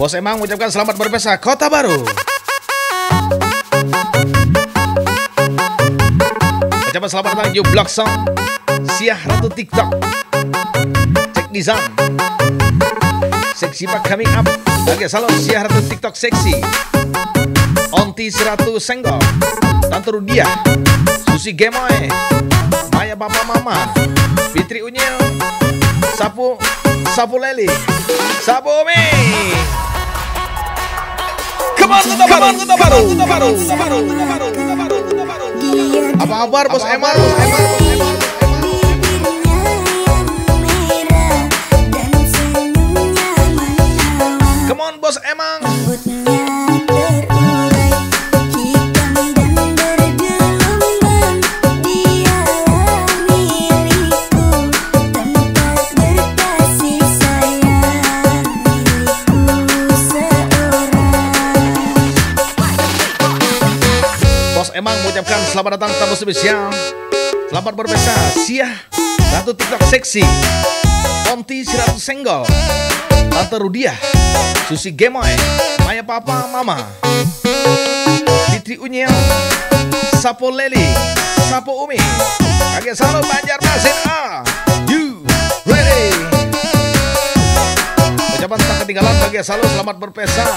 Bos emang mengucapkan selamat berpesta Kota Baru. Ucapan selamat datang You Block Song. Siah Ratu TikTok. Cek Nizam. Seksi Pak coming up Oke salam Siah Ratu TikTok seksi. Onti Siratu Senggol Tante Rudia Susi Gemoy. Maya Papa Mama. Fitri Unyil. Sapu. Sapu Leli. Sapu Umi Apa kabar Bos Emar? Bos Emar, Bos Emar. Mengucapkan selamat datang tamu spesial. Selamat berpesta Siah Ratu TikTok seksi. Onti si Ratu Senggol. Tante Rudiah. Susi Gemoy. Maya Papa Mama. Fitri Unyil. Sapo Leli. Sapo Umi. Kakek Salo Banjarmasin A. You ready? Ucapan tak ketinggalan bagi selalu selamat berpesta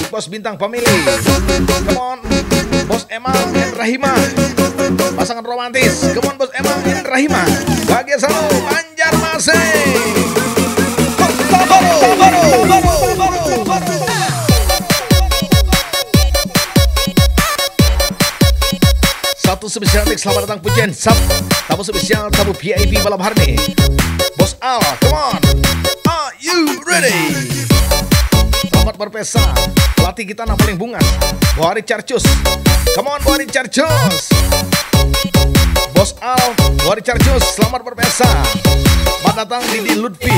di pos bintang pemilih. Come on, Bos Emang dan Rahima. Pasangan romantis. Come on, Bos Emang dan Rahima. Bagi selalu Baru, Baru. Satu spesial mix selamat datang pujian sub Tamu spesial tamu VIP malam hari ini Bos Al, come on Are you ready? Selamat berpesta Pelatih kita yang paling bungas Bohari Carcus Come on Bohari Carcus Bos Al, Bohari Carcus Selamat berpesta Selamat datang Didi Lutfi.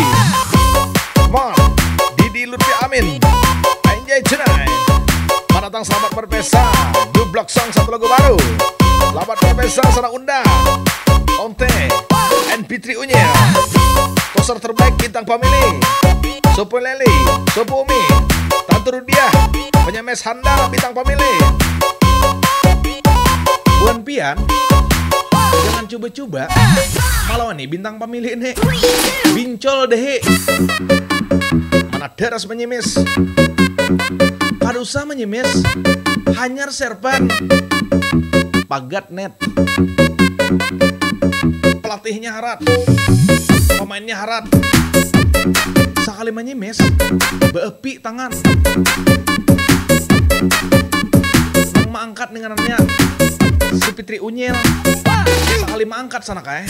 Come on Didi Lutfi Amin. Enjoy tonight. Selamat datang selamat berpesta New Block Song satu lagu baru. Selamat berpesta sana undang. Onte and Fitri Unyil. Poster terbaik bintang pemilih. Sopo Leli Sopo Umi. Tante Rudiah Penyemes handal bintang pemilih. Buan Pian Jangan coba-coba Malah nih bintang pemilih ini. Bincol deh. Mana deras menyemes Padusa menyemes Hanyar serpan Pagat net. Pelatihnya harat. Pemainnya harat. Sekali menyemes Beepi tangan Yang angkat denganannya Si Fitri Unyil. Sekali mangkat sana kae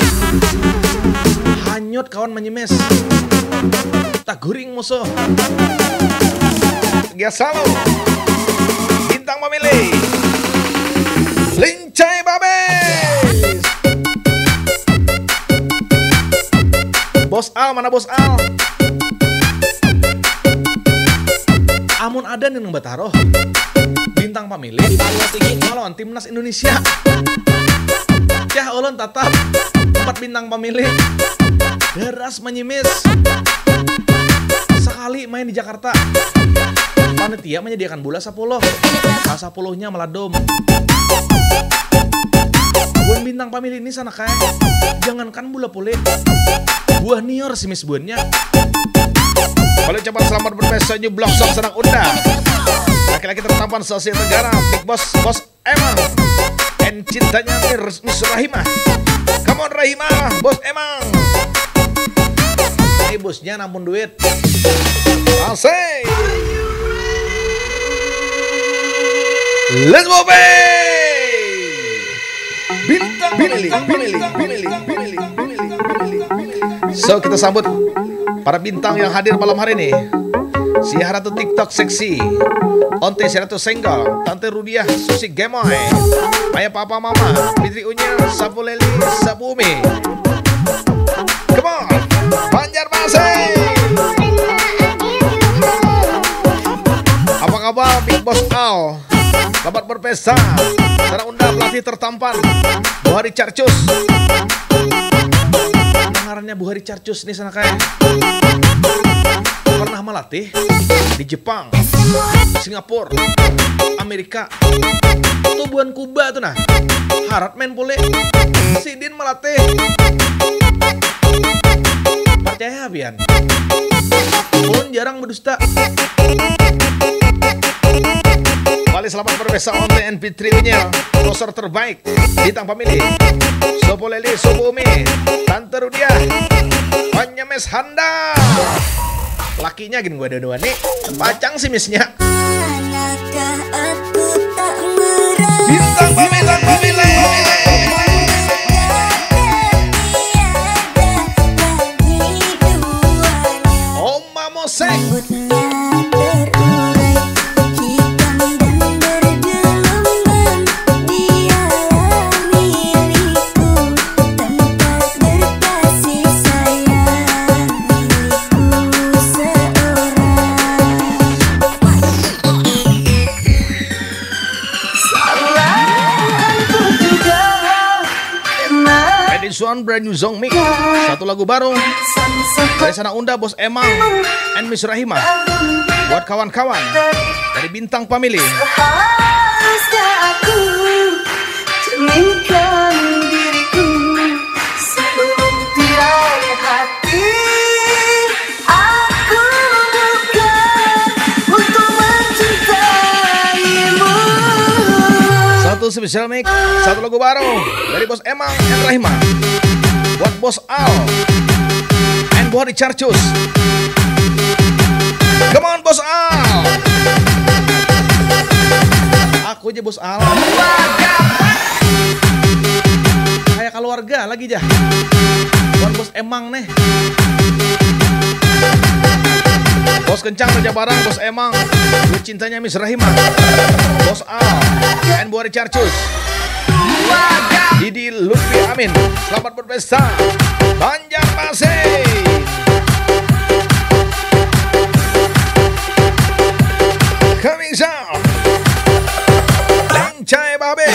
Hanyut kawan menyemes Tak guring musuh. Ya selalu Bintang memilih. Lincai Babes Bos Al mana Bos Al? Amun ada nih nang Bataroh Bintang pemilih Melawan timnas Indonesia. Cah ulun tatap Empat bintang pemilih Deras menyimis. Sekali main di Jakarta. Panitia menyediakan bola 10 Salah 10 meladom. Buan bintang pemilih ini sana kayak Jangankan bola pule Buah nior si mis buannya Kalau cepat selamat berpesta New Block Song senang undang Laki-laki tertampan Asia Tenggara Big Boss Bos Emang. And cintanya Miss, Rahimah. Come on Rahimah Bos Emang. Ini bosnya nampun duit. Asik. Let's move Bintang pemilih, pemilih, pemilih, pemilih, pemilih. So kita sambut para bintang yang hadir malam hari ini. Si Ratu TikTok seksi, Onte si Ratu Senggol, Tante Rudiah, Susi Gemoy, Maya Papa Mama, Fitri Unyil, Sapu Leli, Sapu Umi. Come on, Banjarmasin. Apa kabar Big Boss Al? Selamat berpesta. Sana undang pelatih tertampan Buhari Carcus. Dengarannya Buhari Carcus nih sana kayak pernah melatih di Jepang. Singapura, Amerika, tubuhan Kuba tuh nah. Harat main pule, Sidin melatih. Percaya Bian? Ulun jarang berdusta. Kali selamat berbesa on NP3 nya Poster terbaik Bintang pemilih Sopo Leli, Sopo Umi Tante Rudia Penyemes Handa Lakinya gini gue dua-dua nih. Pacang sih misnya Edison brand new song mix. Satu lagu baru. Dari sana Unda Bos Emang And Miss Rahima. Buat kawan-kawan Dari Bintang mencintaimu. Satu spesial mix Satu lagu baru Dari Bos Emang and Rahima Buat Bos Al. And buat Charcus Come on Bos Al. Aku aja Bos Al. Kayak keluarga lagi jah. Buat Bos Emang nih. Bos Kencang Raja Barang, Bos Emang. Duit cintanya Miss Rahima. Bos Al. And Buari Charcus Didi Lutfi Amin. Selamat berpesta. Banjarmasin. Coming sound Lencai Babe.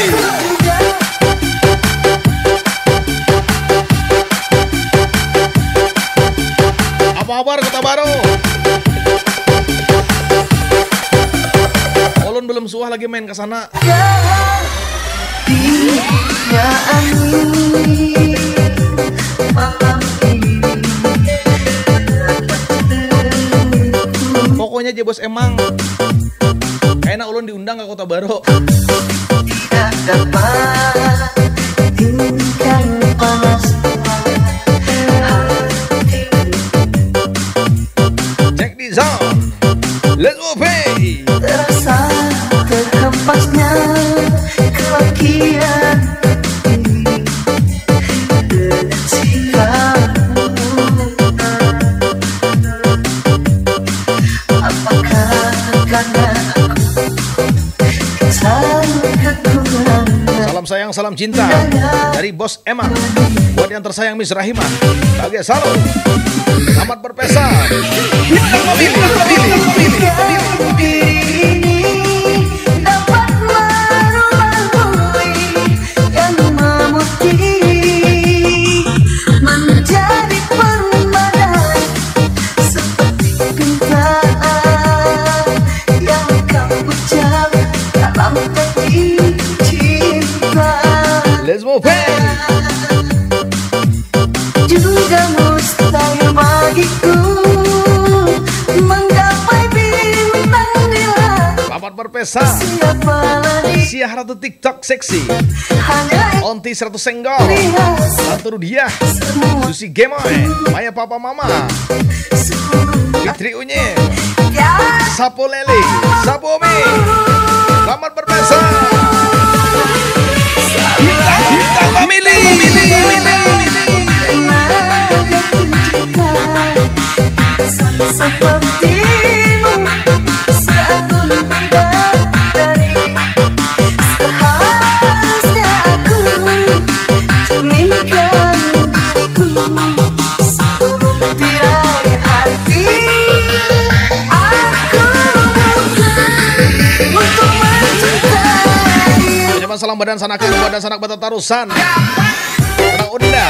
Apa kabar? Kota baru? Olon belum suah lagi main ke sana. Malam ini Pokoknya aja bos emang. Kayaknya ulun diundang ke kota baru. Tidak dapat tinggal panas Sayang, salam cinta. Dari bos Emang Buat yang tersayang Miss Rahima. Bagai salam Selamat berpesta memilih, memilih Pay juga mustahil bagiku menggapai bintang di langit Selamat berpesta siapa lagi? Siah Ratu TikTok seksi. Hanya Onti 100 senggol. Rudiah. Semua. Susi Gemoy. Maya Papa Mama. Fitri Unye ya. Sapo Lele Sapo Omi Selamat berpesta Bintang Bintang Family Ucapan salam badan sanakan badan sanak bata tarusan Tenang unda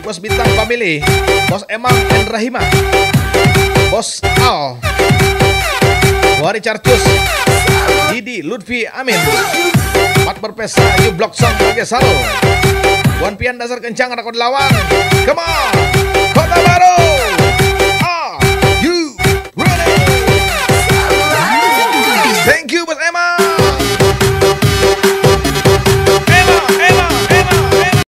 Boss Bintang Family Bos Emang dan Rahima Bos Al Wari Cartus, Didi, Lutfi, Amin. Pat berpesta, you blok song bagi Saro. Wan Pian dasar kencang rakon lawan. Come on, Kota Baru. Are you ready? Thank you, Bos Emma.